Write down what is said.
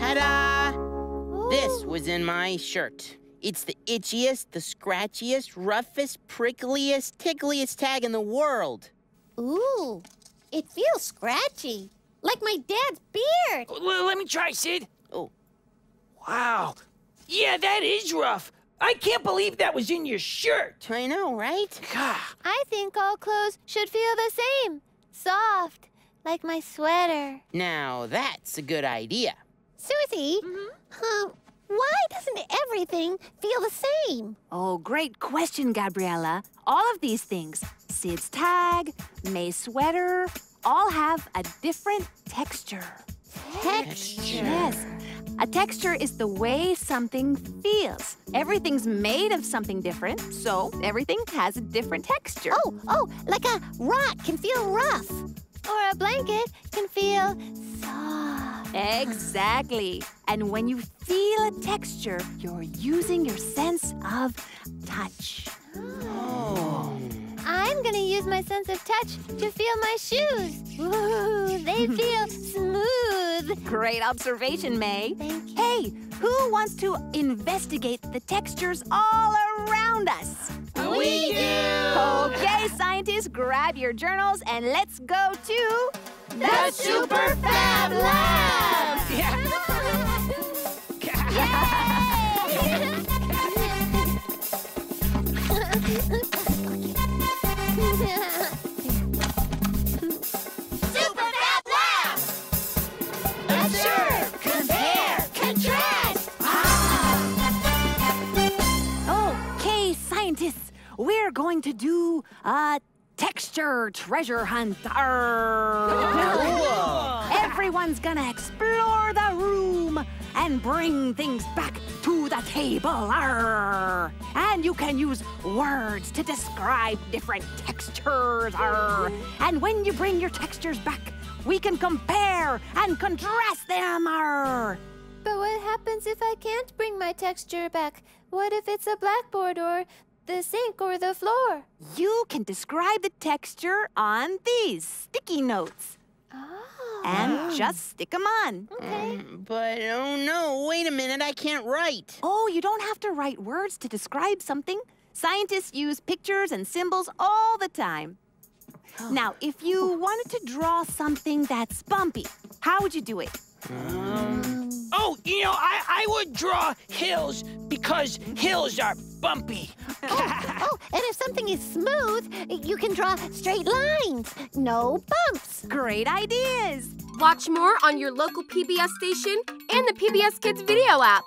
Ta-da! This was in my shirt. It's the itchiest, the scratchiest, roughest, prickliest, tickliest tag in the world. Ooh, it feels scratchy, like my dad's beard. L- let me try, Sid. Oh. Wow. Yeah, that is rough. I can't believe that was in your shirt. I know, right? God. I think all clothes should feel the same. Soft, like my sweater. Now that's a good idea. Susie, um, why doesn't everything feel the same? Oh, great question, Gabriela. All of these things, Sid's tag, May's sweater, all have a different texture. Texture. Yes. A texture is the way something feels. Everything's made of something different, so everything has a different texture. Oh, oh, like a rock can feel rough. Or a blanket can feel soft. Exactly. And when you feel a texture, you're using your sense of touch. Oh. I'm gonna use my sense of touch to feel my shoes. Ooh, they feel smooth. Great observation, May. Thank you. Hey, who wants to investigate the textures all around us? We do! Okay, scientists, grab your journals and let's go to The Super Fab Lab! Super Fab Lab! Observe, compare, contrast. Okay, scientists, we're going to do a texture treasure hunt. Arr. Everyone's gonna explore the room and bring things back to the table. Arr. And you can use words to describe different textures. Arr. And when you bring your textures back, we can compare and contrast them. Arr. But what happens if I can't bring my texture back? What if it's a blackboard or the sink or the floor? You can describe the texture on these sticky notes Oh. and just stick them on. Okay. Um, but oh no, wait a minute, I can't write. Oh, you don't have to write words to describe something. Scientists use pictures and symbols all the time. Now, if you wanted to draw something that's bumpy, how would you do it? Oh, you know, I, I would draw hills because hills are bumpy. Oh, oh, and if something is smooth, you can draw straight lines. No bumps. Great ideas! Watch more on your local PBS station and the PBS Kids video app.